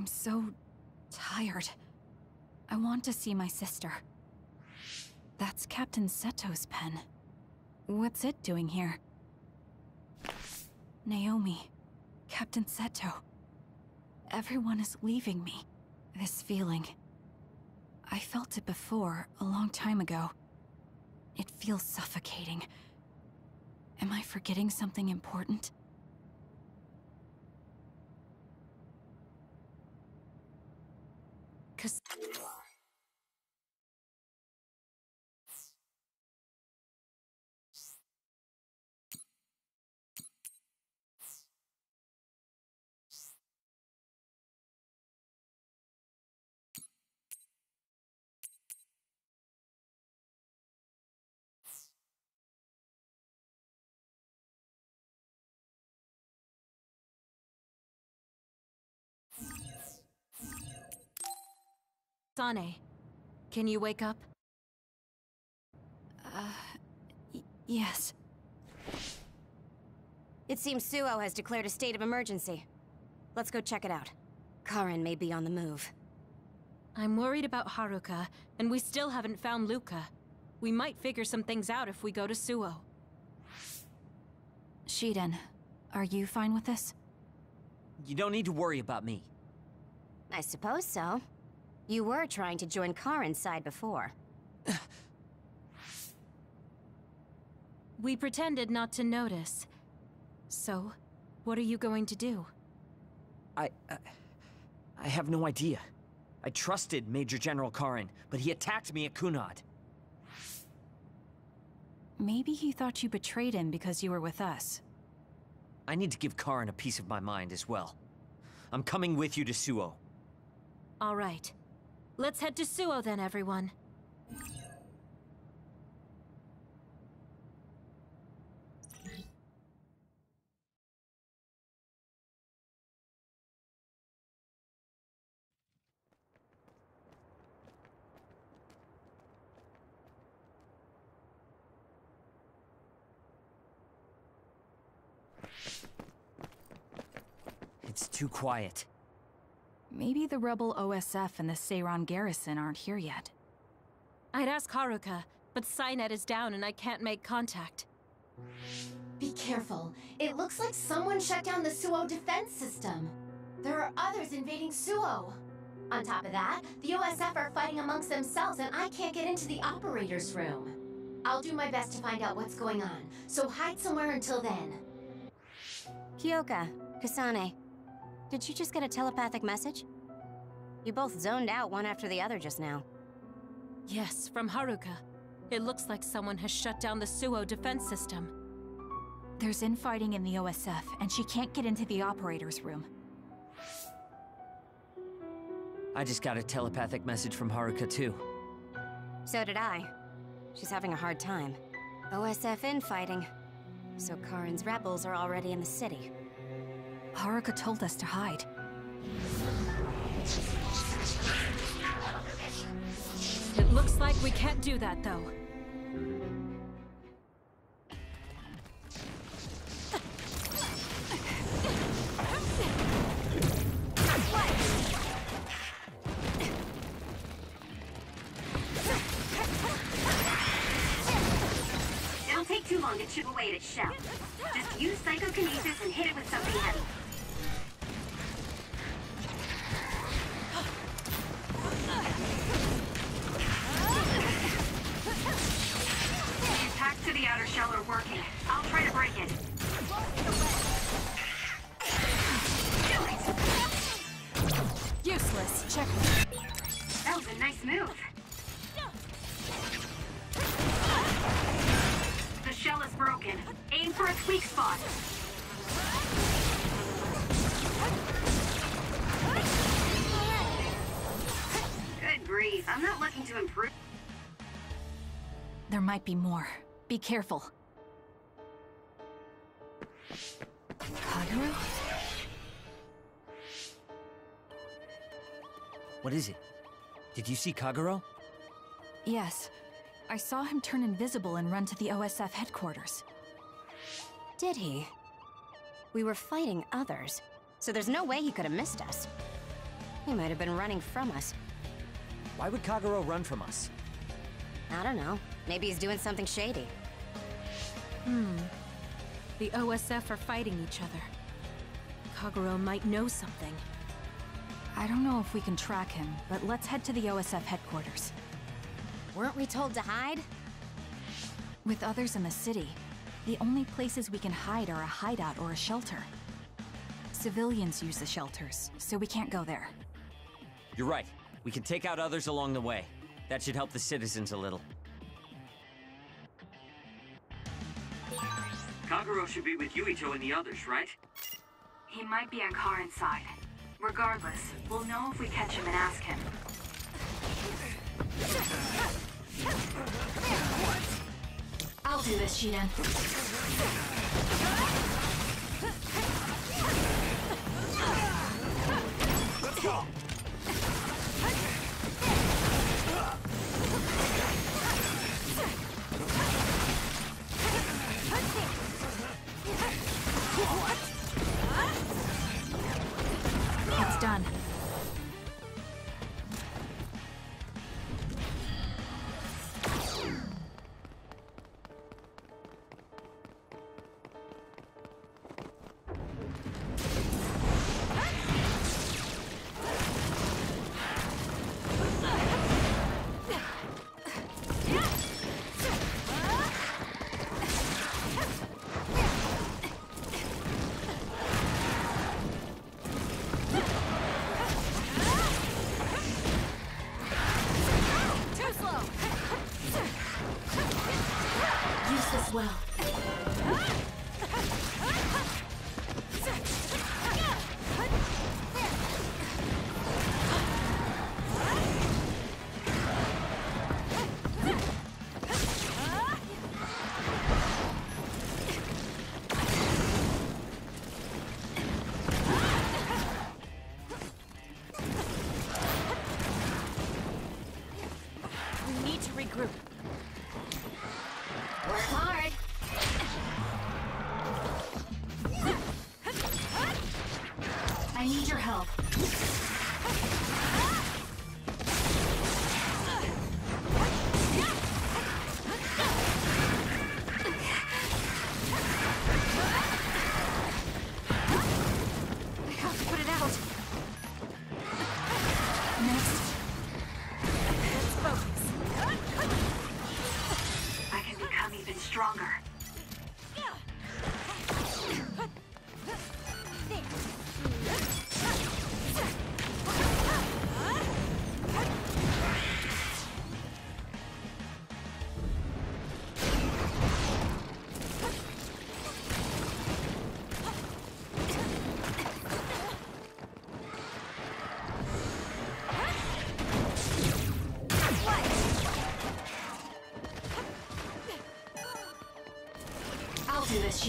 I'm so tired. I want to see my sister. That's Captain Seto's pen. What's it doing here? Naomi. Captain Seto. Everyone is leaving me. This feeling. I felt it before, a long time ago. It feels suffocating. Am I forgetting something important? Cause... Sane, can you wake up? Uh... yes. It seems Suo has declared a state of emergency. Let's go check it out. Karen may be on the move. I'm worried about Haruka, and we still haven't found Luka. We might figure some things out if we go to Suo. Shiden, are you fine with this? You don't need to worry about me. I suppose so. You were trying to join Karen's side before. we pretended not to notice. So, what are you going to do? I... Uh, I have no idea. I trusted Major General Karen, but he attacked me at Kunad. Maybe he thought you betrayed him because you were with us. I need to give Karen a piece of my mind as well. I'm coming with you to Suo. All right. Let's head to Suo then, everyone. It's too quiet. Maybe the rebel OSF and the Seiran garrison aren't here yet. I'd ask Haruka, but Cynet is down and I can't make contact. Be careful. It looks like someone shut down the Suo defense system. There are others invading Suo. On top of that, the OSF are fighting amongst themselves and I can't get into the operator's room. I'll do my best to find out what's going on, so hide somewhere until then. Kyoka, Kasane, did you just get a telepathic message? You both zoned out one after the other just now. Yes, from Haruka. It looks like someone has shut down the Suo defense system. There's infighting in the OSF, and she can't get into the operator's room. I just got a telepathic message from Haruka too. So did I. She's having a hard time. OSF infighting. So Karen's rebels are already in the city. Haruka told us to hide. It looks like we can't do that, though. Careful. Kagero? What is it? Did you see Kagero? Yes. I saw him turn invisible and run to the OSF headquarters. Did he? We were fighting others, so there's no way he could have missed us. He might have been running from us. Why would Kagero run from us? I don't know. Maybe he's doing something shady. Hmm. The OSF are fighting each other. Kagero might know something. I don't know if we can track him, but let's head to the OSF headquarters. Weren't we told to hide? With others in the city, the only places we can hide are a hideout or a shelter. Civilians use the shelters, so we can't go there. You're right. We can take out others along the way. That should help the citizens a little. Kagero should be with Yuito and the others, right? He might be on Karen's side. Regardless, we'll know if we catch him and ask him. I'll do this, Shiden. It's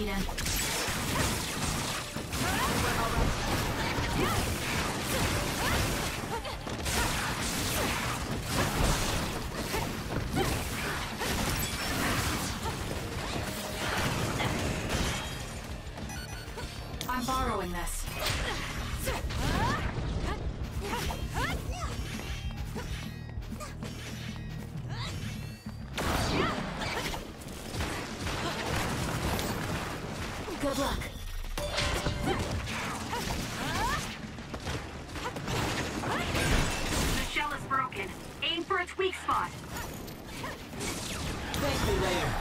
I'll its weak spot. Thank me later.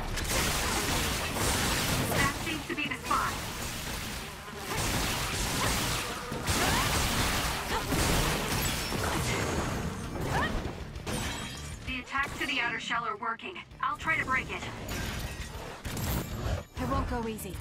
That seems to be the spot. The attacks to the outer shell are working. I'll try to break it. It won't go easy.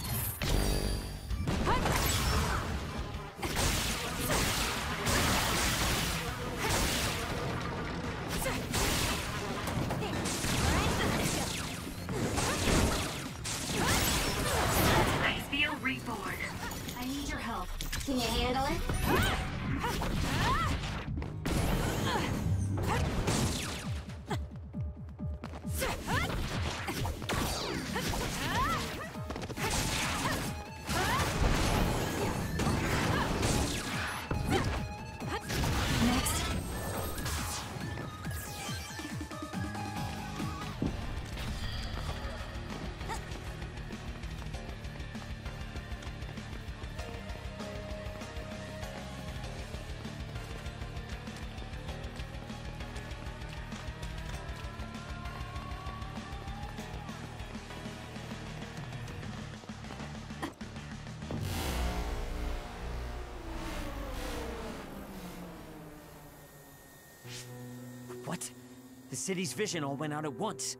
City's vision all went out at once.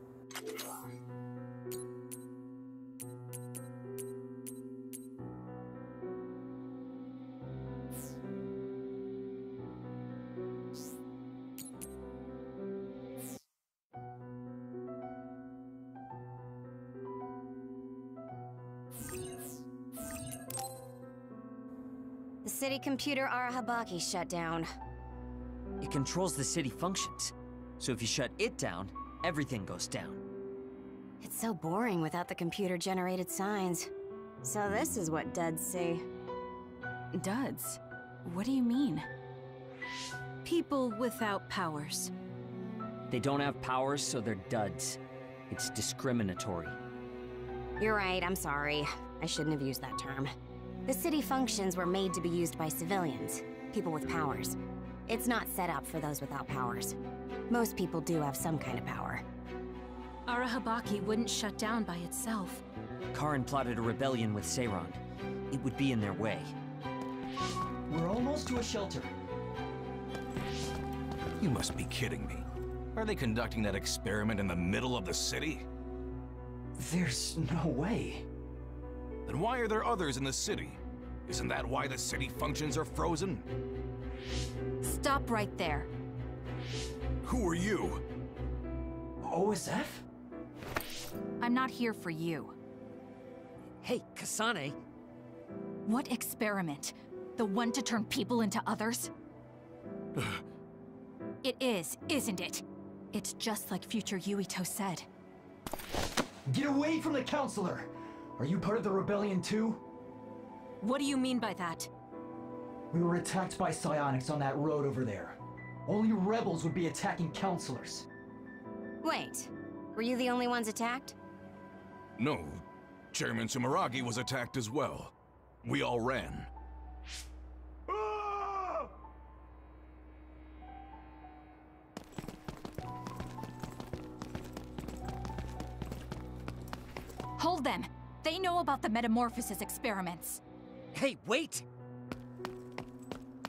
The city computer Arahabaki shut down. It controls the city functions. So if you shut it down, everything goes down. It's so boring without the computer-generated signs. So this is what duds see. Duds? What do you mean? People without powers. They don't have powers, so they're duds. It's discriminatory. You're right, I'm sorry. I shouldn't have used that term. The city functions were made to be used by civilians, people with powers. It's not set up for those without powers. Most people do have some kind of power. Arahabaki wouldn't shut down by itself. Karen plotted a rebellion with Seiran. It would be in their way. We're almost to a shelter. You must be kidding me. Are they conducting that experiment in the middle of the city? There's no way. Then why are there others in the city? Isn't that why the city functions are frozen? Stop right there. Who are you? OSF? I'm not here for you. Hey, Kasane! What experiment? The one to turn people into others? it is, isn't it? It's just like future Yuito said. Get away from the counselor! Are you part of the rebellion too? What do you mean by that? We were attacked by psionics on that road over there. Only rebels would be attacking counselors. Wait, were you the only ones attacked? No. Chairman Sumeragi was attacked as well. We all ran. Hold them! They know about the metamorphosis experiments. Hey, wait!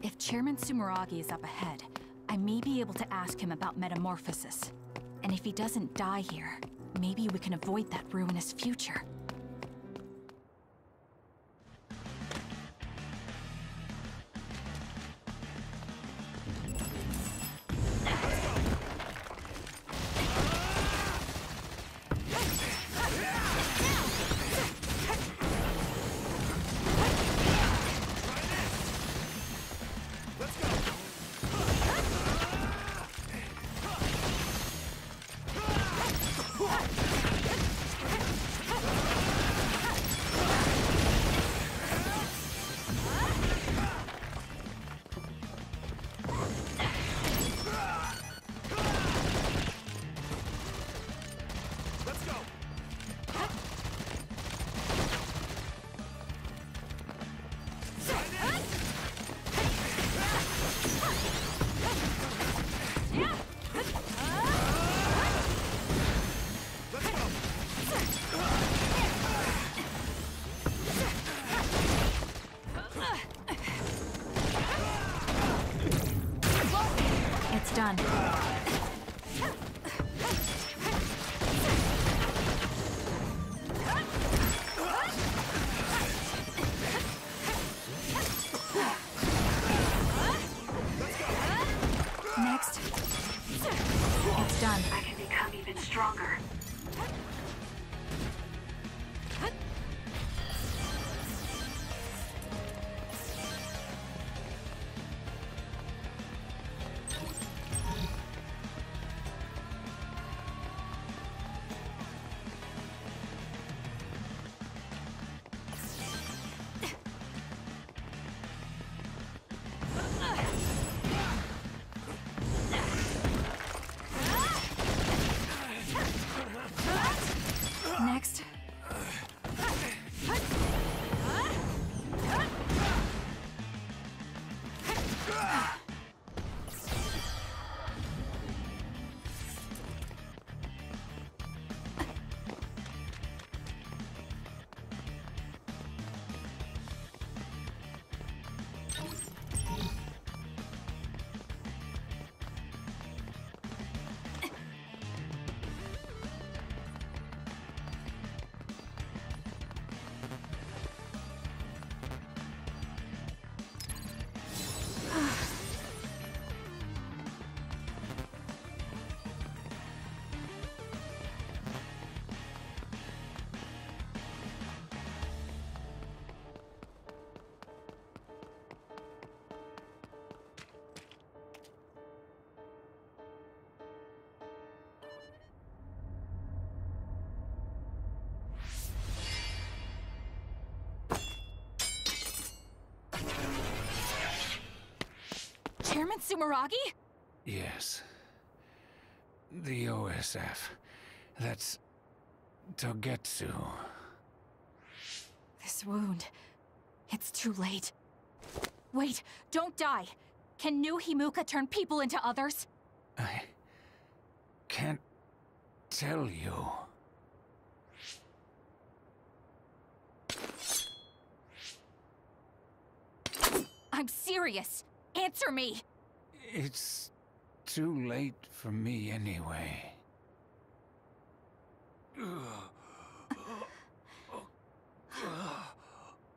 If Chairman Sumeragi is up ahead, I may be able to ask him about metamorphosis. And if he doesn't die here, maybe we can avoid that ruinous future. Done. I can become even stronger. Chairman Sumeragi? Yes. The OSF. That's... Togetsu. This wound. It's too late. Wait, don't die. Can new Himuka turn people into others? I... can't tell you. I'm serious. Answer me. It's too late for me anyway.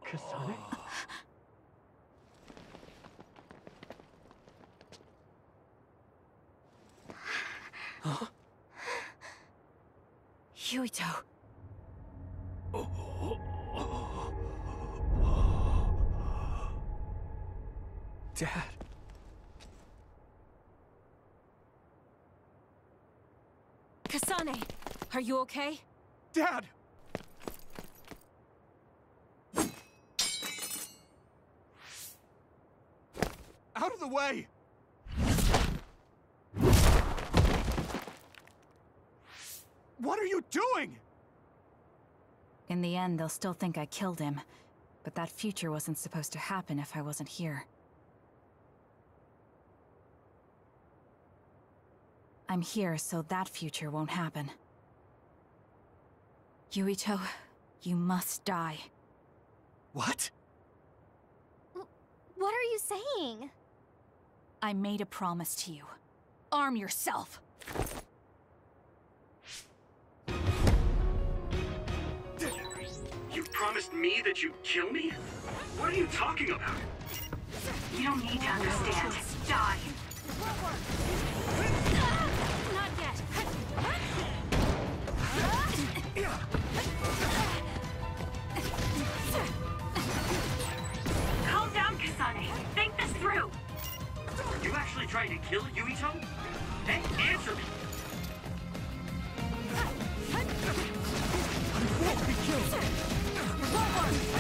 Kasane? Yuito. Dad. Kasane, are you okay? Dad! Out of the way! What are you doing? In the end, they'll still think I killed him. But that future wasn't supposed to happen if I wasn't here. I'm here so that future won't happen. Yuito, you must die. What? What are you saying? I made a promise to you. Arm yourself! You promised me that you'd kill me? What are you talking about? You don't need to understand. Die. Down, Think this through. Are you actually trying to kill Yuito? Hey, answer me! You won't be killed.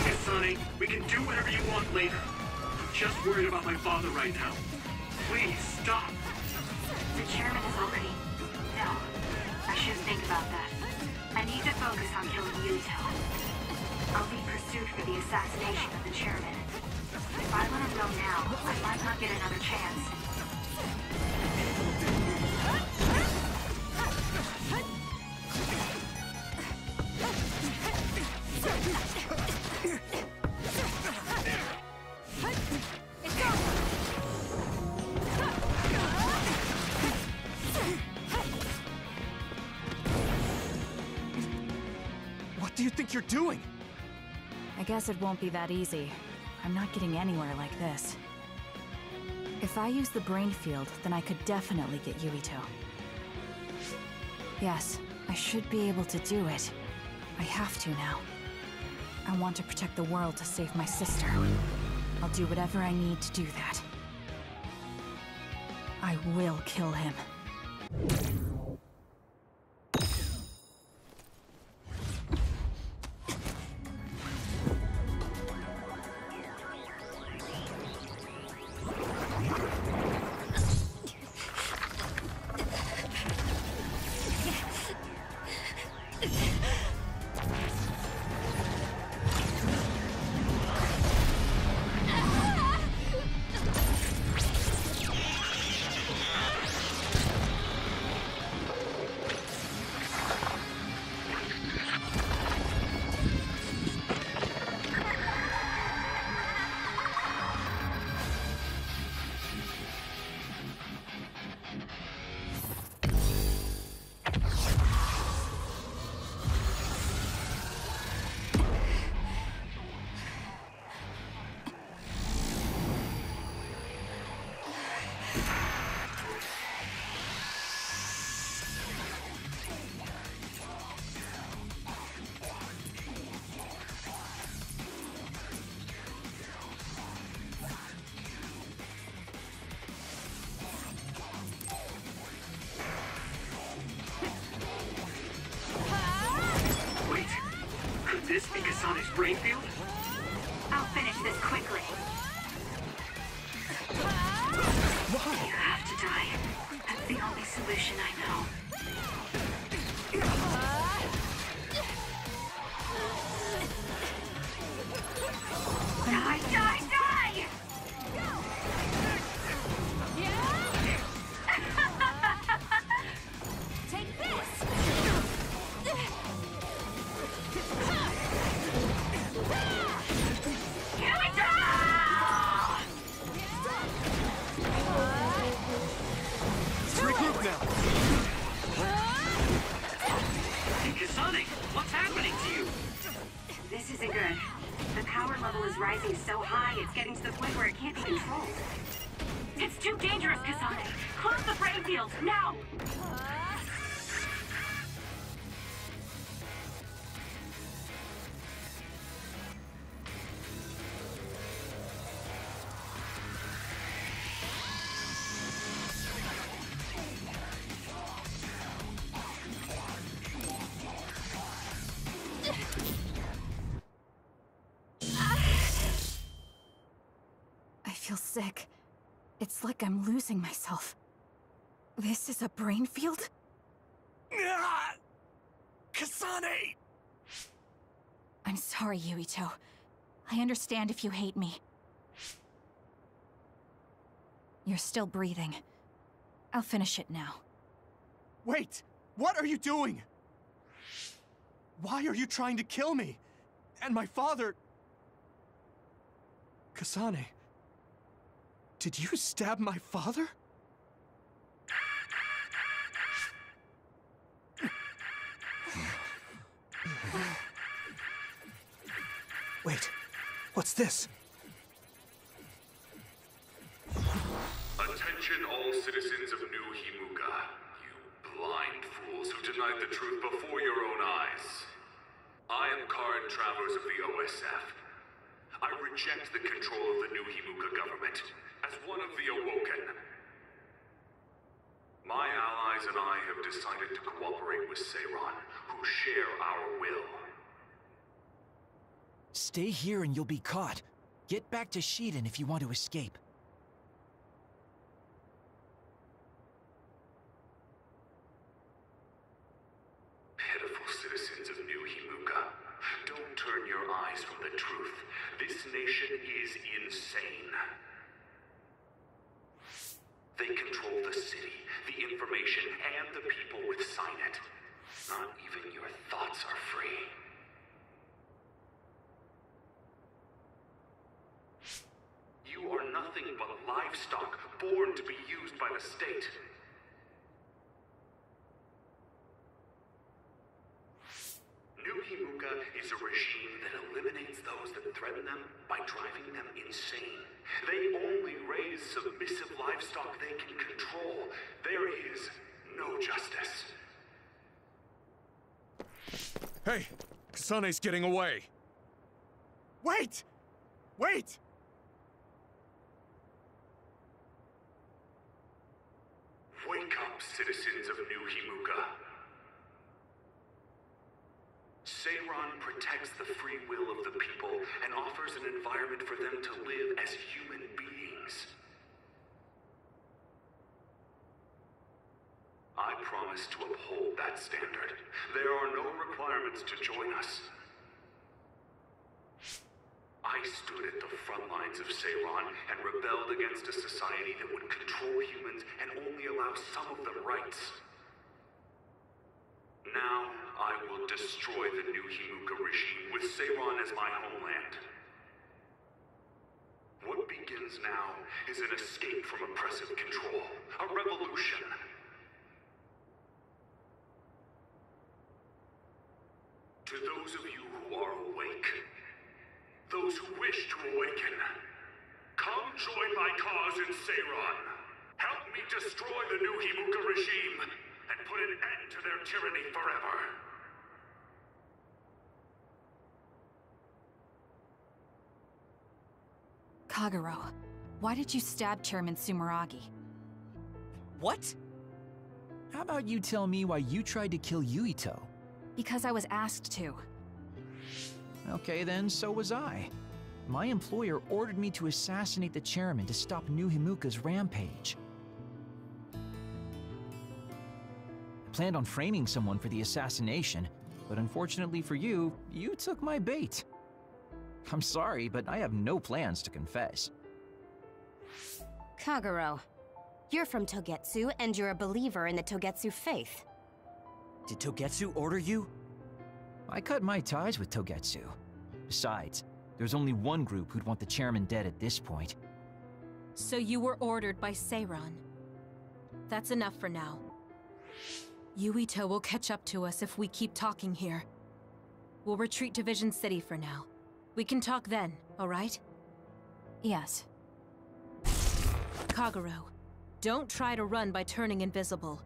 Kasane, we can do whatever you want later. I'm just worried about my father right now. Please, stop. The chairman is already... No. I shouldn't think about that. I need to focus on killing Yuito. I'll be pursued for the assassination of the chairman. If I let him go now, I might not get another chance. What do you think you're doing? I guess it won't be that easy. I'm not getting anywhere like this. If I use the brain field, then I could definitely get Yuito. Yes, I should be able to do it. I have to now. I want to protect the world to save my sister. I'll do whatever I need to do that. I will kill him. Be isn't good. The power level is rising so high, it's getting to the point where it can't be controlled. It's too dangerous, Kasane. Close the brain field, now! Losing myself. This is a brain field? Kasane! I'm sorry, Yuito. I understand if you hate me. You're still breathing. I'll finish it now. Wait! What are you doing? Why are you trying to kill me? And my father... Kasane... Did you stab my father? Wait, what's this? Attention all citizens of New Himuka, you blind fools who denied the truth before your own eyes. I am Karen Travers of the OSF. I reject the control of the New Himuka government as one of the Awoken. My allies and I have decided to cooperate with Seiran, who share our will. Stay here and you'll be caught. Get back to Shiden if you want to escape. Pitiful citizens of New Himuka, don't turn your eyes from the truth. This nation is insane. They control the city, the information, and the people with Signet. Not even your thoughts are free. You are nothing but a livestock born to be used by the state. New Himuka is a regime that eliminates those that threaten them by driving them insane. They only raise submissive livestock they can control. There is no justice. Hey, Kasane's getting away. Wait! Wait! Wake up, citizens of New Himuka. Seiran protects the free will of the people and offers an environment for them to live as human beings. I promise to uphold that standard. There are no requirements to join us. I stood at the front lines of Seiran and rebelled against a society that would control humans and only allow some of them rights. Now, I will destroy the new Himuka regime with Seiran as my homeland. What begins now is an escape from oppressive control, a revolution. To those of you who are awake, those who wish to awaken, come join my cause in Seiran. Help me destroy the new Himuka regime and put an end to their tyranny forever. Kagero, why did you stab Chairman Sumeragi? What? How about you tell me why you tried to kill Yuito? Because I was asked to. Okay, then, so was I. My employer ordered me to assassinate the chairman to stop New Himuka's rampage. I planned on framing someone for the assassination, but unfortunately for you, you took my bait. I'm sorry, but I have no plans to confess. Kagero, you're from Togetsu, and you're a believer in the Togetsu faith. Did Togetsu order you? I cut my ties with Togetsu. Besides, there's only one group who'd want the chairman dead at this point. So you were ordered by Seiran. That's enough for now. Yuito will catch up to us if we keep talking here. We'll retreat to Vision City for now. We can talk then, alright? Yes. Kagero, don't try to run by turning invisible.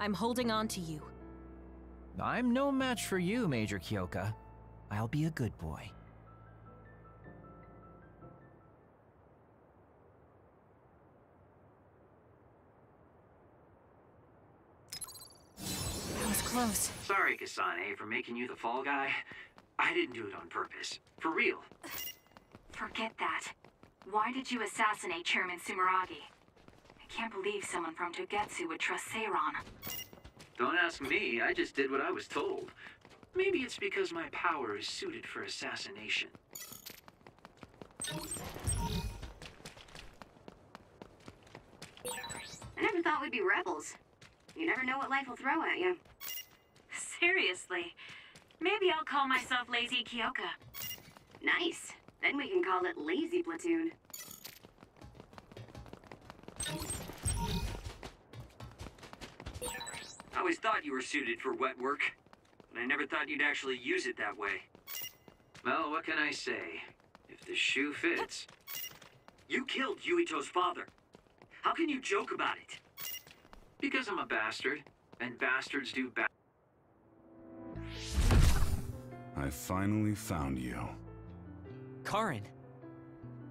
I'm holding on to you. I'm no match for you, Major Kyoka. I'll be a good boy. That was close. Sorry, Kasane, for making you the fall guy. I didn't do it on purpose. For real. Forget that. Why did you assassinate Chairman Sumeragi? I can't believe someone from Togetsu would trust Seiran. Don't ask me, I just did what I was told. Maybe it's because my power is suited for assassination. I never thought we'd be rebels. You never know what life will throw at you. Seriously. Maybe I'll call myself Lazy Kyoka. Nice. Then we can call it Lazy Platoon. I always thought you were suited for wet work, but I never thought you'd actually use it that way. Well, what can I say? If the shoe fits. You killed Yuito's father. How can you joke about it? Because I'm a bastard, and bastards do ba- I finally found you. Karen.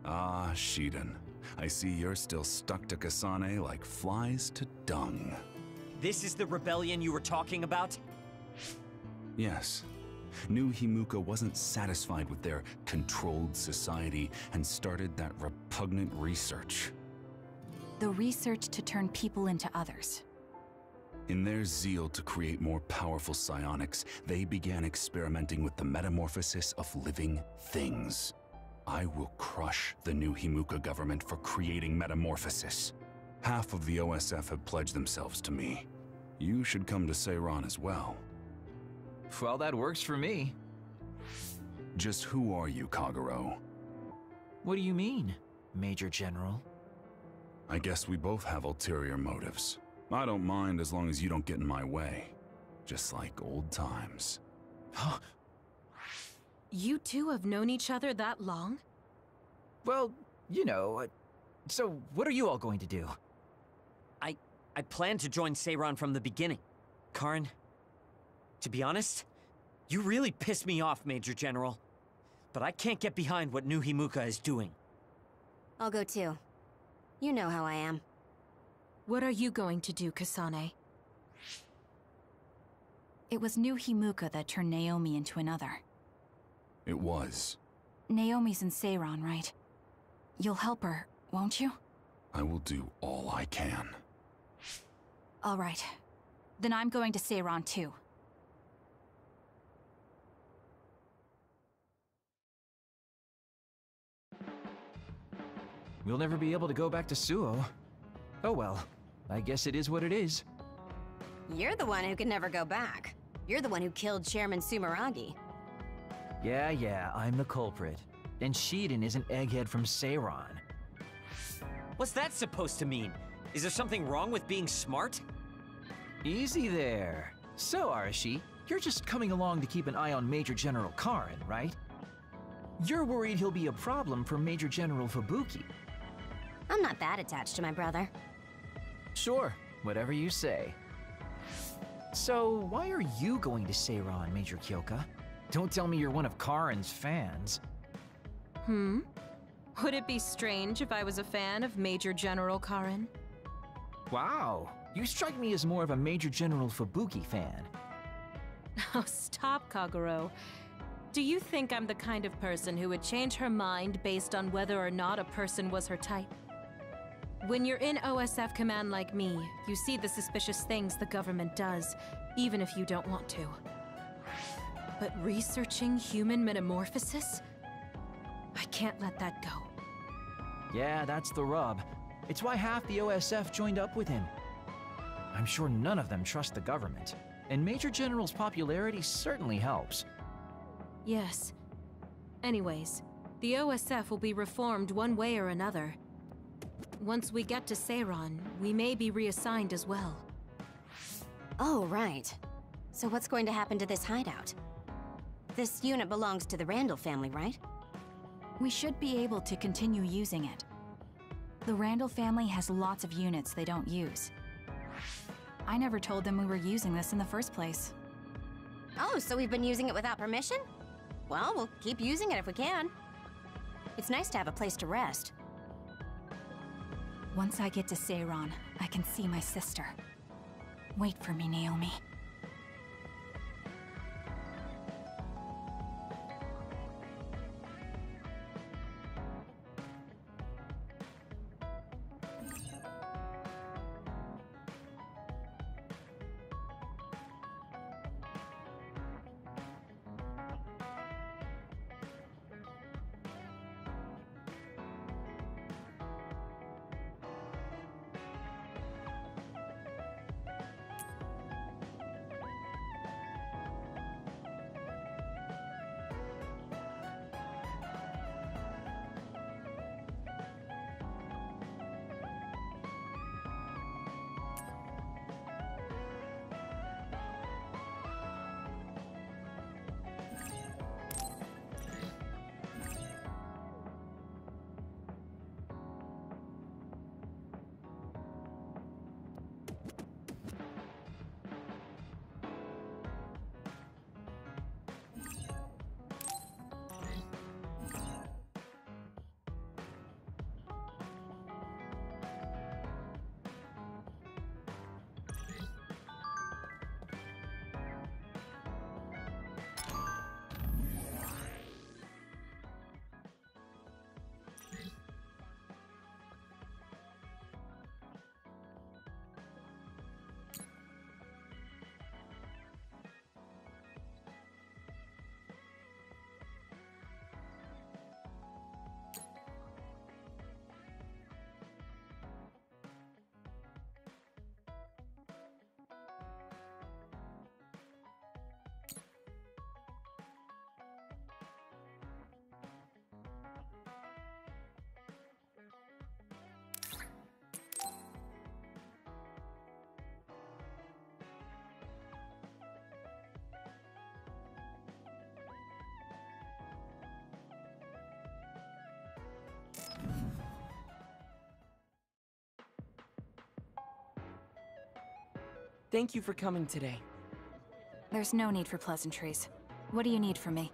Ah, Shiden. I see you're still stuck to Kasane like flies to dung. This is the rebellion you were talking about? Yes. New Himuka wasn't satisfied with their controlled society and started that repugnant research. The research to turn people into others. In their zeal to create more powerful psionics, they began experimenting with the metamorphosis of living things. I will crush the new Himuka government for creating metamorphosis. Half of the OSF have pledged themselves to me. You should come to Seiran as well. Well, that works for me. Just who are you, Kagero? What do you mean, Major General? I guess we both have ulterior motives. I don't mind as long as you don't get in my way. Just like old times. You two have known each other that long? Well, you know, uh, so what are you all going to do? I... I planned to join Seiran from the beginning. Karen, to be honest, you really piss me off, Major General. But I can't get behind what New Himuka is doing. I'll go too. You know how I am. What are you going to do, Kasane? It was New Himuka that turned Naomi into another. It was. Naomi's in Seiran, right? You'll help her, won't you? I will do all I can. All right. Then I'm going to Seiran too. We'll never be able to go back to Suo. Oh well, I guess it is what it is. You're the one who can never go back. You're the one who killed Chairman Sumeragi. Yeah, yeah, I'm the culprit. And Shiden is an egghead from Seiran. What's that supposed to mean? Is there something wrong with being smart? Easy there. So, Arashi, you're just coming along to keep an eye on Major General Karen, right? You're worried he'll be a problem for Major General Fubuki. I'm not that attached to my brother. Sure, whatever you say. So, why are you going to Seiran, Major Kyoka? Don't tell me you're one of Karen's fans. Hmm? Would it be strange if I was a fan of Major General Karen? Wow, you strike me as more of a Major General Fubuki fan. Oh, stop, Kagero. Do you think I'm the kind of person who would change her mind based on whether or not a person was her type? When you're in OSF command like me, you see the suspicious things the government does, even if you don't want to. But researching human metamorphosis? I can't let that go. Yeah, that's the rub. It's why half the OSF joined up with him. I'm sure none of them trust the government, and Major General's popularity certainly helps. Yes. Anyways, the OSF will be reformed one way or another. Once we get to Seiran, we may be reassigned as well. Oh, right. So what's going to happen to this hideout? This unit belongs to the Randall family, right? We should be able to continue using it. The Randall family has lots of units they don't use. I never told them we were using this in the first place. Oh, so we've been using it without permission? Well, we'll keep using it if we can. It's nice to have a place to rest. Once I get to Seiran, I can see my sister. Wait for me, Naomi. Thank you for coming today. There's no need for pleasantries. What do you need from me?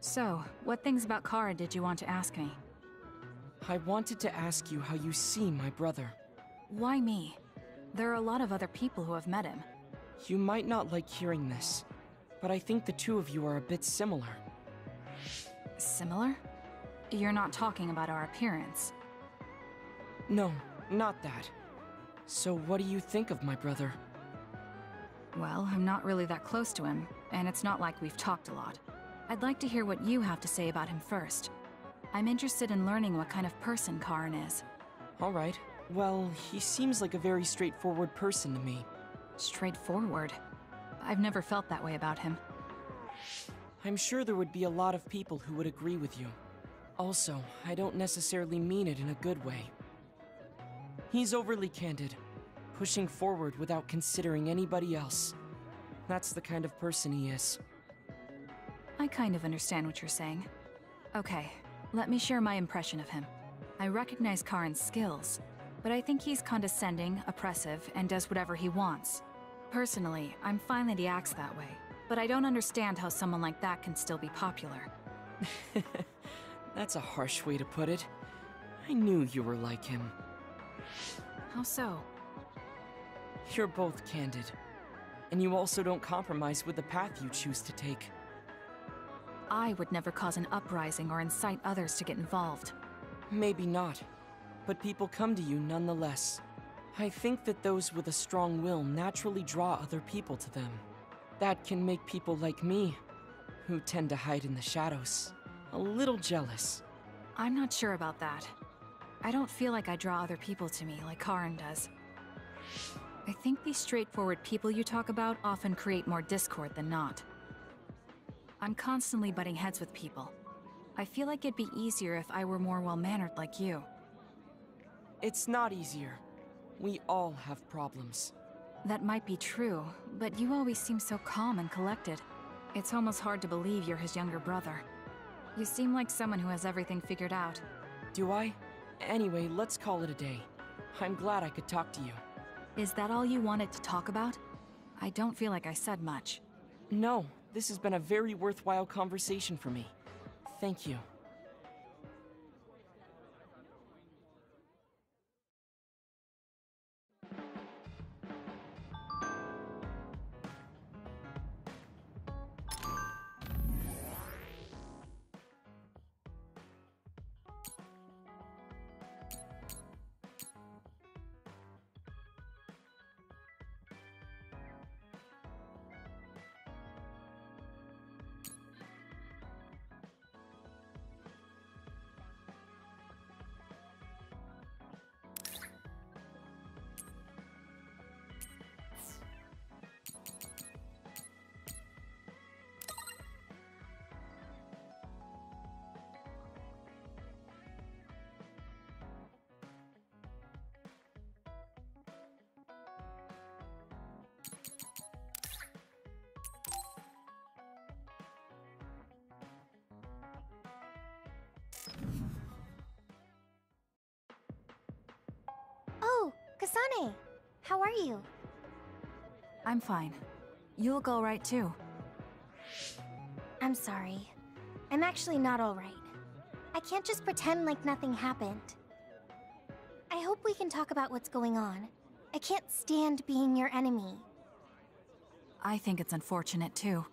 So, what things about Karen did you want to ask me? I wanted to ask you how you see my brother. Why me? There are a lot of other people who have met him. You might not like hearing this, but I think the two of you are a bit similar. Similar? You're not talking about our appearance. No, not that. So what do you think of my brother? Well, I'm not really that close to him, and it's not like we've talked a lot. I'd like to hear what you have to say about him first. I'm interested in learning what kind of person Karen is. Alright. Well, he seems like a very straightforward person to me. Straightforward? I've never felt that way about him. I'm sure there would be a lot of people who would agree with you. Also, I don't necessarily mean it in a good way. He's overly candid, pushing forward without considering anybody else. That's the kind of person he is. I kind of understand what you're saying. Okay, let me share my impression of him. I recognize Karen's skills, but I think he's condescending, oppressive, and does whatever he wants. Personally, I'm fine that he acts that way, but I don't understand how someone like that can still be popular. That's a harsh way to put it. I knew you were like him. How so? You're both candid. And you also don't compromise with the path you choose to take. I would never cause an uprising or incite others to get involved. Maybe not. but people come to you nonetheless. I think that those with a strong will naturally draw other people to them. That can make people like me, who tend to hide in the shadows, a little jealous. I'm not sure about that. I don't feel like I draw other people to me like Karen does. I think these straightforward people you talk about often create more discord than not. I'm constantly butting heads with people. I feel like it'd be easier if I were more well-mannered like you. It's not easier. We all have problems. That might be true, but you always seem so calm and collected. It's almost hard to believe you're his younger brother. You seem like someone who has everything figured out. Do I? Anyway, let's call it a day. I'm glad I could talk to you. Is that all you wanted to talk about? I don't feel like I said much. No, this has been a very worthwhile conversation for me. Thank you. Kasane! How are you? I'm fine. You look alright too. I'm sorry. I'm actually not alright. I can't just pretend like nothing happened. I hope we can talk about what's going on. I can't stand being your enemy. I think it's unfortunate too.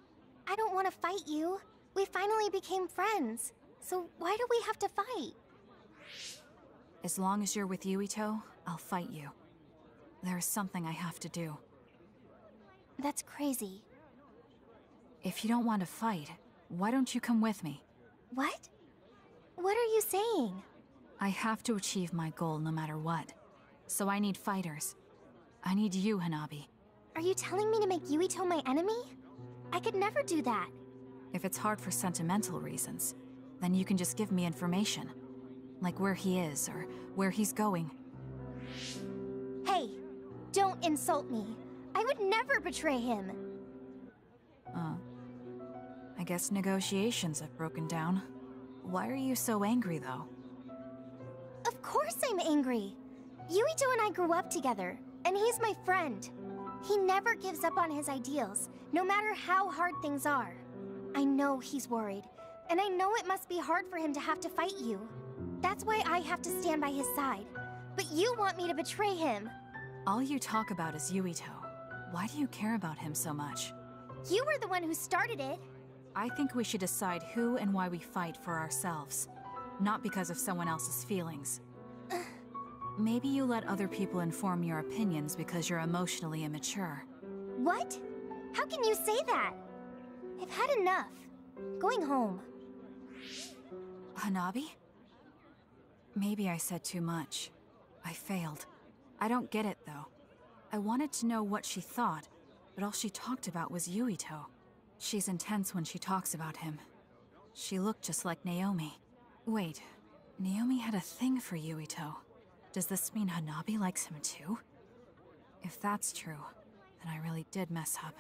I don't want to fight you. We finally became friends. So why do we have to fight? As long as you're with Yuito, I'll fight you. There's something I have to do. That's crazy. If you don't want to fight, why don't you come with me? What? What are you saying? I have to achieve my goal no matter what. So I need fighters. I need you, Hanabi. Are you telling me to make Yuito my enemy? I could never do that. If it's hard for sentimental reasons, then you can just give me information. Like where he is, or where he's going. Don't insult me. I would never betray him. Uh, I guess negotiations have broken down. Why are you so angry, though? Of course I'm angry. Yuito and I grew up together, and he's my friend. He never gives up on his ideals, no matter how hard things are. I know he's worried, and I know it must be hard for him to have to fight you. That's why I have to stand by his side. But you want me to betray him. All you talk about is Yuito. Why do you care about him so much? You were the one who started it. I think we should decide who and why we fight for ourselves, not because of someone else's feelings. Maybe you let other people inform your opinions because you're emotionally immature. What? How can you say that? I've had enough. Going home. Hanabi? Maybe I said too much. I failed. I don't get it, though. I wanted to know what she thought, but all she talked about was Yuito. She's intense when she talks about him. She looked just like Naomi. Wait, Naomi had a thing for Yuito. Does this mean Hanabi likes him too? If that's true, then I really did mess up.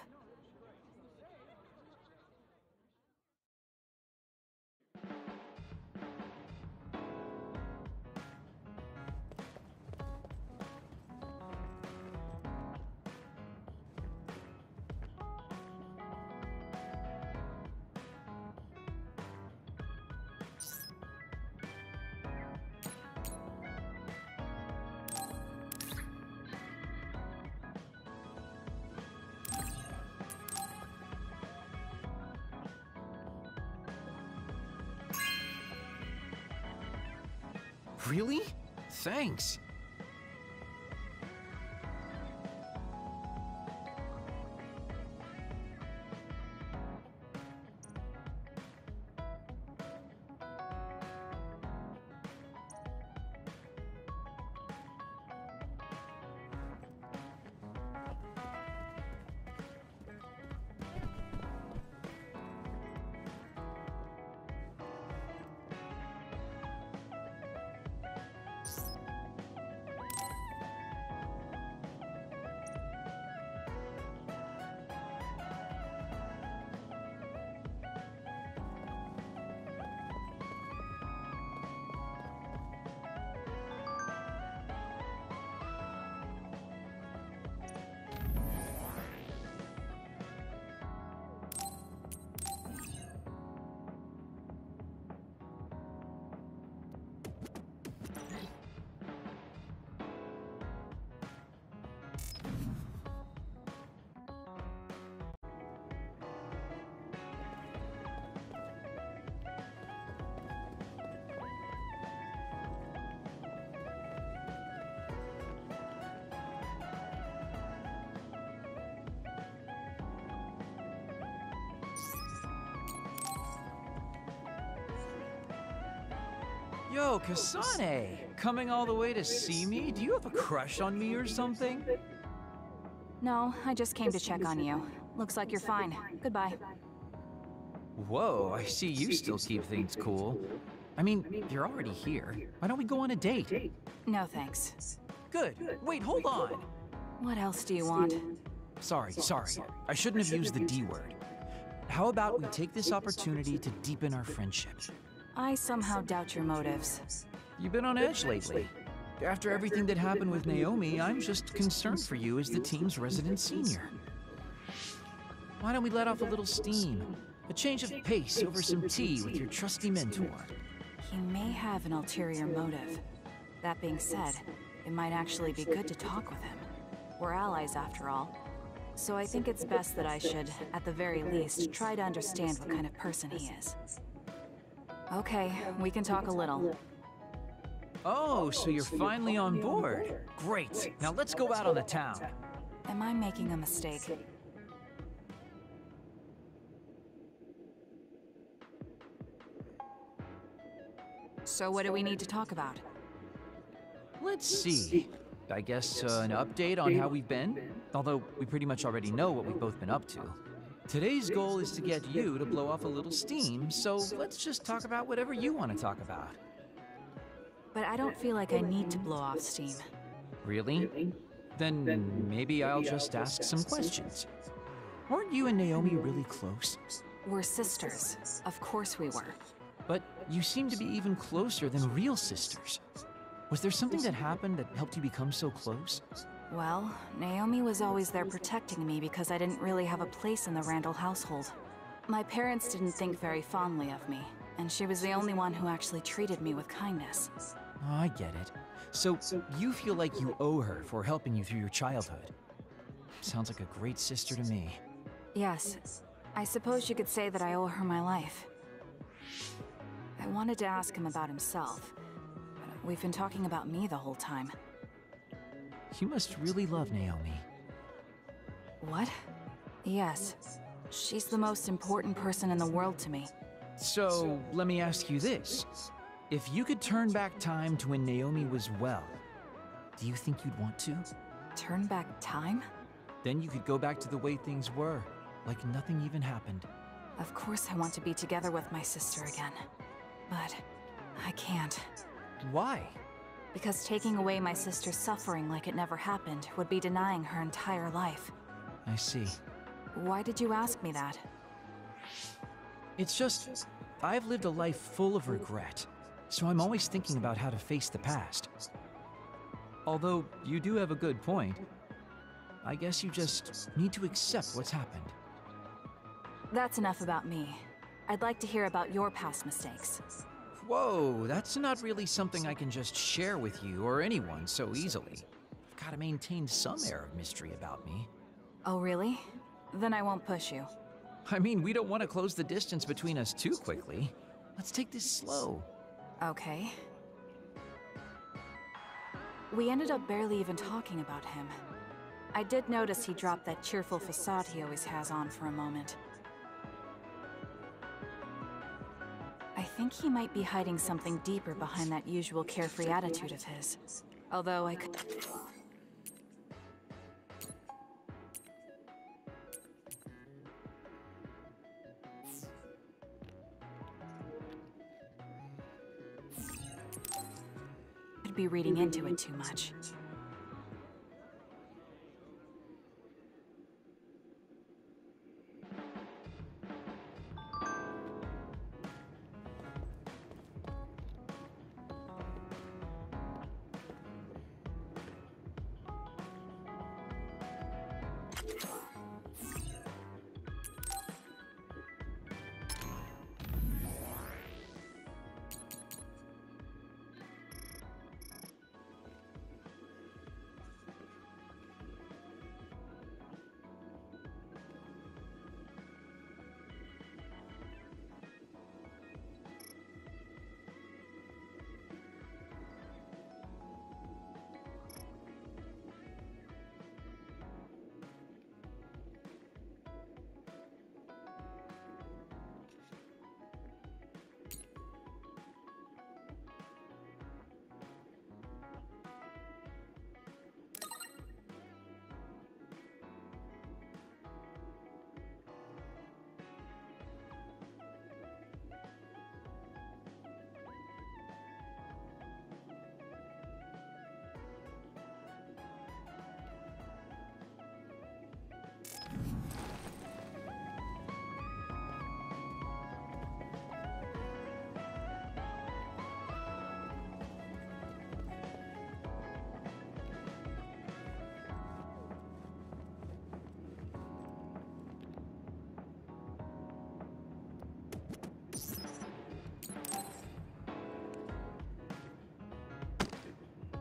Yo, Kasane! Coming all the way to see me? Do you have a crush on me or something? No, I just came to check on you. Looks like you're fine. Goodbye. Whoa, I see you still keep things cool. I mean, you're already here. Why don't we go on a date? No thanks. Good. Wait, hold on. What else do you want? Sorry, sorry. I shouldn't have used the D word. How about we take this opportunity to deepen our friendship? I somehow doubt your motives. You've been on edge lately. After everything that happened with Naomi, I'm just concerned for you as the team's resident senior. Why don't we let off a little steam? A change of pace over some tea with your trusty mentor. He may have an ulterior motive. That being said, it might actually be good to talk with him. We're allies after all. So I think it's best that I should, at the very least, try to understand what kind of person he is. Okay, we can talk a little. Oh, so you're finally on board. Great. Now let's go out on the town. Am I making a mistake? So what do we need to talk about? Let's see. I guess uh, an update on how we've been? Although we pretty much already know what we've both been up to. Today's goal is to get you to blow off a little steam, so let's just talk about whatever you want to talk about. But I don't feel like I need to blow off steam. Really? Then maybe I'll just ask some questions. Weren't you and Naomi really close? We're sisters. Of course we were. But you seem to be even closer than real sisters. Was there something that happened that helped you become so close? Well, Naomi was always there protecting me because I didn't really have a place in the Randall household. My parents didn't think very fondly of me, and she was the only one who actually treated me with kindness. Oh, I get it. So, you feel like you owe her for helping you through your childhood. Sounds like a great sister to me. Yes. I suppose you could say that I owe her my life. I wanted to ask him about himself, but we've been talking about me the whole time. You must really love Naomi. What? Yes. She's the most important person in the world to me. So, let me ask you this. If you could turn back time to when Naomi was well, do you think you'd want to? Turn back time? Then you could go back to the way things were, like nothing even happened. Of course I want to be together with my sister again. But I can't. Why? Because taking away my sister's suffering like it never happened would be denying her entire life. I see. Why did you ask me that? It's just, I've lived a life full of regret, so I'm always thinking about how to face the past. Although, you do have a good point. I guess you just need to accept what's happened. That's enough about me. I'd like to hear about your past mistakes. Whoa, that's not really something I can just share with you or anyone so easily. I've got to maintain some air of mystery about me. Oh, really? Then I won't push you. I mean, we don't want to close the distance between us too quickly. Let's take this slow. Okay. We ended up barely even talking about him. I did notice he dropped that cheerful facade he always has on for a moment. Think he might be hiding something deeper behind that usual carefree attitude of his. Although I could... could be reading into it too much.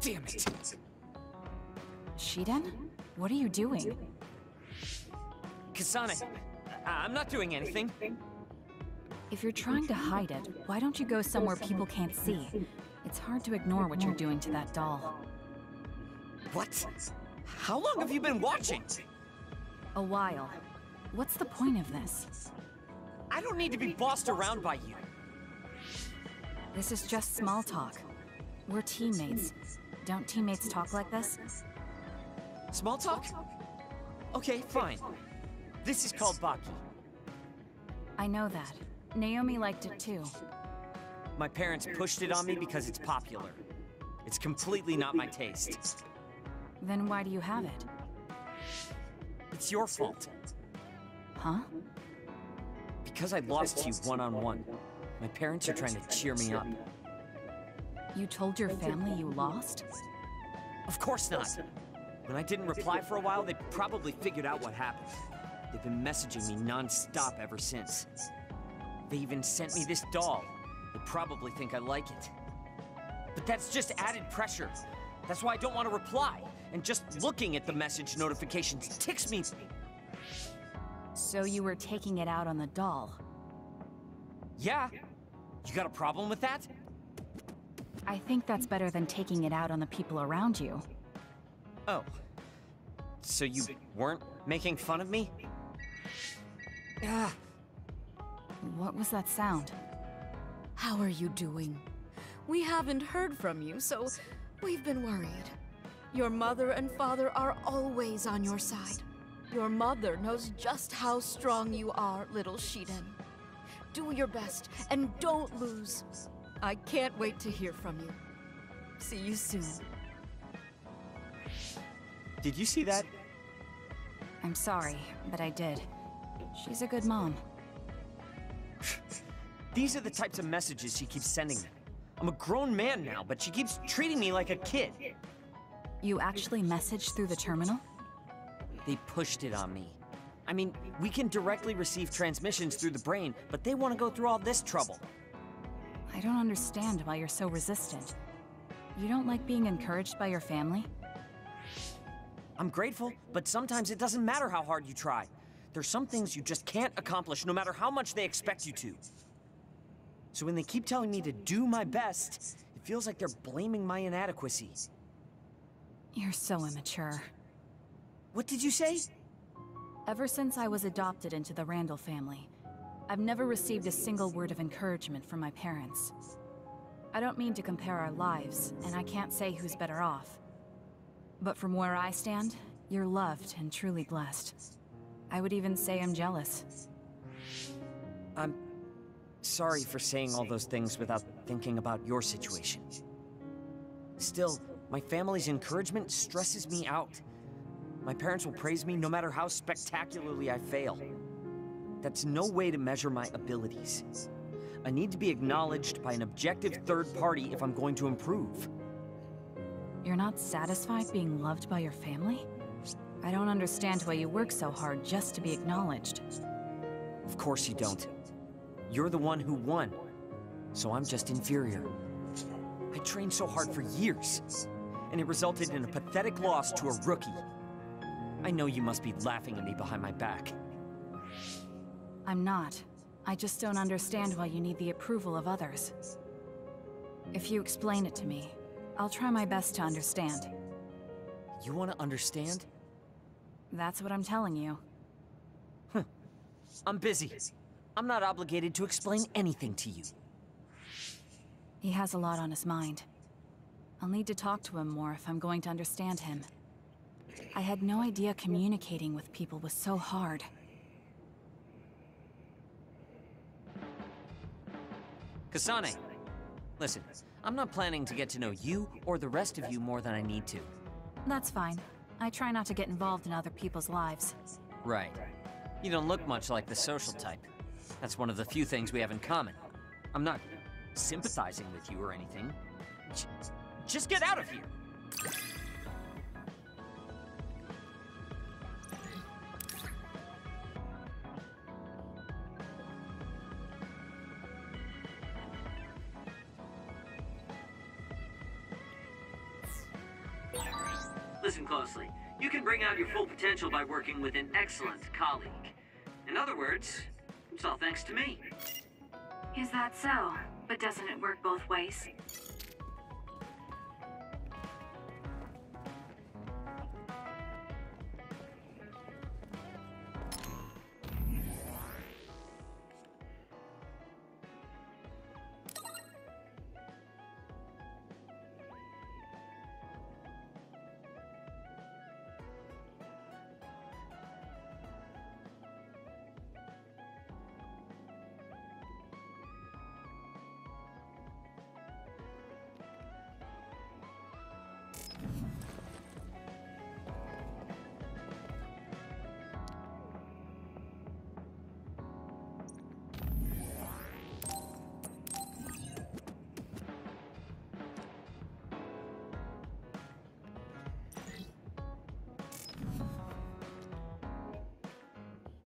Damn it! Shiden? What are you doing? Kasane, I'm not doing anything. If you're trying to hide it, why don't you go somewhere people can't see? It's hard to ignore what you're doing to that doll. What? How long have you been watching? A while. What's the point of this? I don't need to be bossed around by you. This is just small talk. We're teammates. Don't teammates talk like this? Small talk? Okay, fine. This is called Baki. I know that. Naomi liked it too. My parents pushed it on me because it's popular. It's completely not my taste. Then why do you have it? It's your fault. Huh? Because I lost to you one-on-one. My parents are trying to cheer me up. You told your family you lost? Of course not. When I didn't reply for a while, they probably figured out what happened. They've been messaging me non-stop ever since. They even sent me this doll. They probably think I like it. But that's just added pressure. That's why I don't want to reply. And just looking at the message notifications ticks me. So you were taking it out on the doll? Yeah. You got a problem with that? I think that's better than taking it out on the people around you. Oh. So you weren't making fun of me? Ah. What was that sound? How are you doing? We haven't heard from you, so we've been worried. Your mother and father are always on your side. Your mother knows just how strong you are, little Shiden. Do your best and don't lose. I can't wait to hear from you. See you soon. Did you see that? I'm sorry, but I did. She's a good mom. These are the types of messages she keeps sending me. I'm a grown man now, but she keeps treating me like a kid. You actually messaged through the terminal? They pushed it on me. I mean, we can directly receive transmissions through the brain, but they want to go through all this trouble. I don't understand why you're so resistant. You don't like being encouraged by your family? I'm grateful, but sometimes it doesn't matter how hard you try. There's some things you just can't accomplish no matter how much they expect you to. So when they keep telling me to do my best, it feels like they're blaming my inadequacy. You're so immature. What did you say? Ever since I was adopted into the Randall family, I've never received a single word of encouragement from my parents. I don't mean to compare our lives, and I can't say who's better off. But from where I stand, you're loved and truly blessed. I would even say I'm jealous. I'm sorry for saying all those things without thinking about your situation. Still, my family's encouragement stresses me out. My parents will praise me no matter how spectacularly I fail. That's no way to measure my abilities. I need to be acknowledged by an objective third party if I'm going to improve. You're not satisfied being loved by your family? I don't understand why you work so hard just to be acknowledged. Of course you don't. You're the one who won, so I'm just inferior. I trained so hard for years, and it resulted in a pathetic loss to a rookie. I know you must be laughing at me behind my back. I'm not. I just don't understand why you need the approval of others. If you explain it to me, I'll try my best to understand. You want to understand? That's what I'm telling you. I'm busy. I'm not obligated to explain anything to you. He has a lot on his mind. I'll need to talk to him more if I'm going to understand him. I had no idea communicating with people was so hard. Kasane, listen, I'm not planning to get to know you or the rest of you more than I need to. That's fine. I try not to get involved in other people's lives. Right. You don't look much like the social type. That's one of the few things we have in common. I'm not sympathizing with you or anything. J just get out of here! Out your full potential by working with an excellent colleague. In other words, it's all thanks to me. Is that so? But doesn't it work both ways?